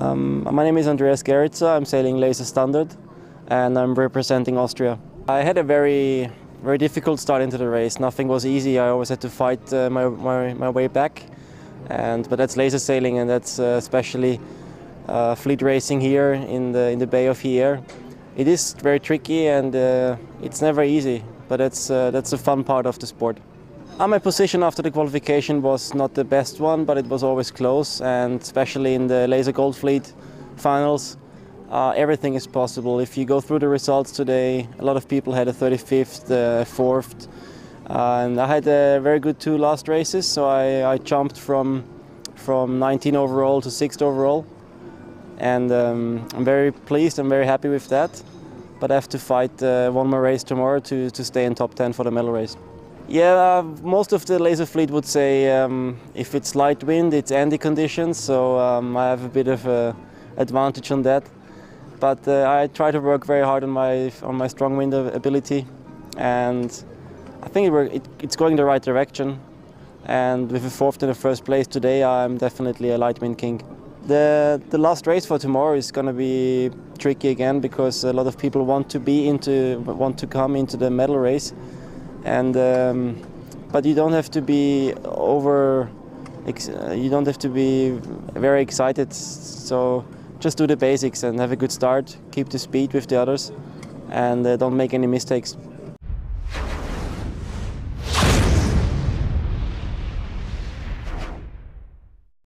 Um, my name is Andreas Geritzer. I'm sailing Laser Standard and I'm representing Austria. I had a very, very difficult start into the race. Nothing was easy. I always had to fight uh, my, my, my, way back. And, but that's laser sailing and that's uh, especially uh, fleet racing here in the, in the Bay of Hyères. It is very tricky and uh, it's never easy, but that's, uh, that's the fun part of the sport. Uh, my position after the qualification was not the best one, but it was always close, and especially in the Laser Gold Fleet finals, uh, everything is possible. If you go through the results today, a lot of people had a 35th, uh, 4th, uh, and I had a very good two last races, so I, I jumped from, from 19 overall to 6th overall, and um, I'm very pleased, I'm very happy with that, but I have to fight uh, one more race tomorrow to, to stay in top 10 for the medal race. Yeah, most of the laser fleet would say um, if it's light wind, it's Andy conditions, so um, I have a bit of an advantage on that. But uh, I try to work very hard on my on my strong wind ability, and I think it, it, it's going the right direction. And with a fourth in the first place today, I'm definitely a light wind king. The the last race for tomorrow is going to be tricky again because a lot of people want to be into want to come into the medal race and um, but you don't have to be over you don't have to be very excited. So just do the basics and have a good start. Keep the speed with the others and uh, don't make any mistakes